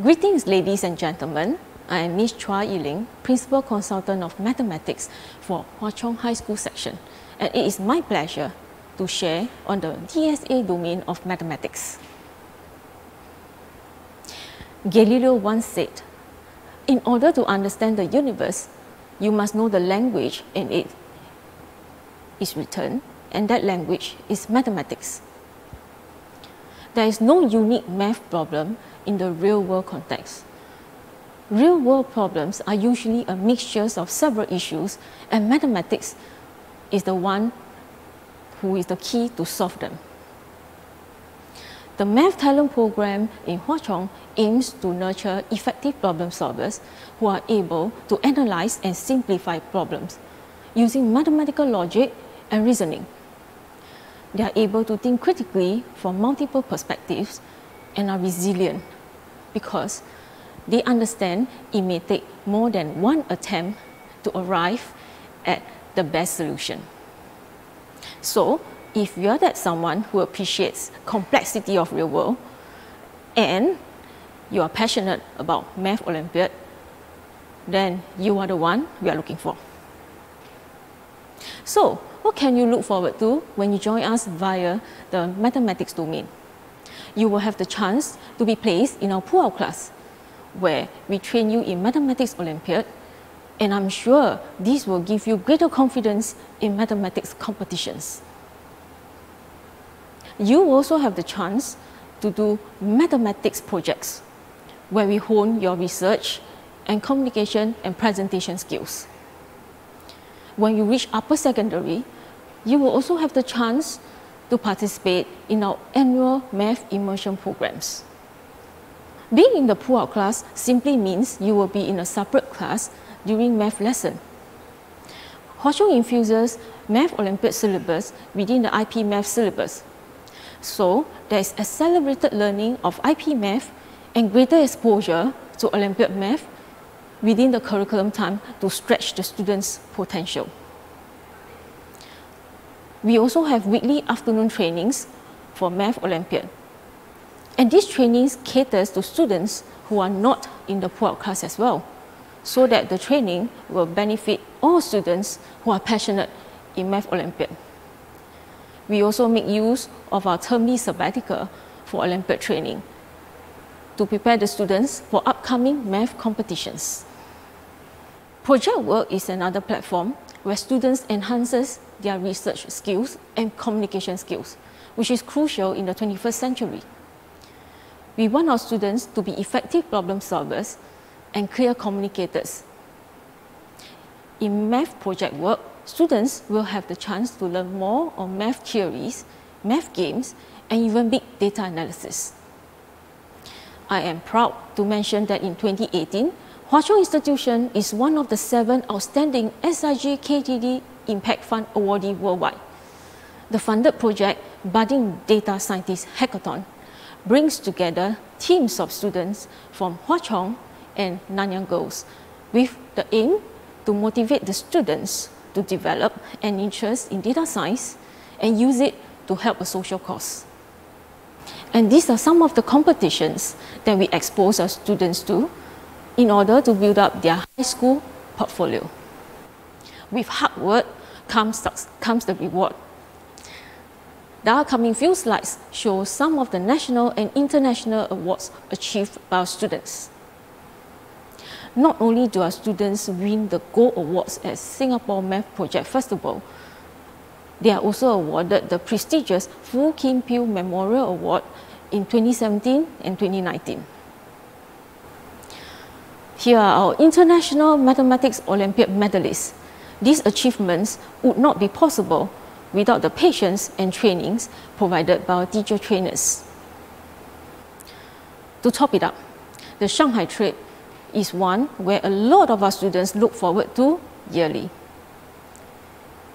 Greetings, ladies and gentlemen. I am Ms. Chua Ee Ling, Principal Consultant of Mathematics for Hwa Chong High School section, and it is my pleasure to share on the DSA domain of mathematics. Galileo once said, in order to understand the universe, you must know the language in it is written, and that language is mathematics. There is no unique math problem in the real world context. Real world problems are usually a mixture of several issues, and mathematics is the one who is the key to solve them. The Math Talent Program in Hwa Chong aims to nurture effective problem solvers who are able to analyze and simplify problems using mathematical logic and reasoning. They are able to think critically from multiple perspectives and are resilient because they understand it may take more than one attempt to arrive at the best solution. So, if you're that someone who appreciates complexity of real world and you are passionate about Math Olympiad, then you are the one we are looking for. So, what can you look forward to when you join us via the mathematics domain? you will have the chance to be placed in our pull-out class, where we train you in Mathematics Olympiad, and I'm sure this will give you greater confidence in mathematics competitions. You also have the chance to do mathematics projects, where we hone your research and communication and presentation skills. When you reach upper secondary, you will also have the chance to participate in our annual math immersion programs. Being in the pull-out class simply means you will be in a separate class during math lesson. Chong infuses Math Olympiad syllabus within the IP Math syllabus. So there is accelerated learning of IP Math and greater exposure to Olympiad Math within the curriculum time to stretch the students' potential. We also have weekly afternoon trainings for Math Olympiad. And these trainings caters to students who are not in the pull-out class as well, so that the training will benefit all students who are passionate in Math Olympiad. We also make use of our termly sabbatical for Olympiad training to prepare the students for upcoming math competitions. Project Work is another platform where students enhances their research skills and communication skills, which is crucial in the 21st century. We want our students to be effective problem solvers and clear communicators. In math project work, students will have the chance to learn more on math theories, math games, and even big data analysis. I am proud to mention that in 2018, Hwa Chong Institution is one of the seven outstanding SIGKDD Impact Fund awardee worldwide. The funded project Budding Data Scientist Hackathon brings together teams of students from Hwa Chong and Nanyang Girls with the aim to motivate the students to develop an interest in data science and use it to help a social cause. And these are some of the competitions that we expose our students to in order to build up their high school portfolio. With hard work comes, comes the reward. The upcoming few slides show some of the national and international awards achieved by our students. Not only do our students win the Gold Awards at Singapore Math Project Festival, they are also awarded the prestigious Fu Kim Pew Memorial Award in 2017 and 2019. Here are our International Mathematics Olympiad medalists these achievements would not be possible without the patience and trainings provided by our teacher trainers. To top it up, the Shanghai trip is one where a lot of our students look forward to yearly.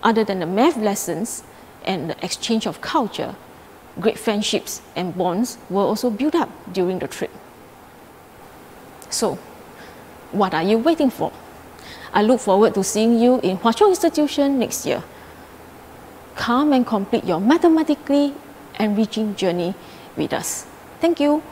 Other than the math lessons and the exchange of culture, great friendships and bonds were also built up during the trip. So, what are you waiting for? I look forward to seeing you in Hwa Chong Institution next year. Come and complete your mathematically enriching journey with us. Thank you.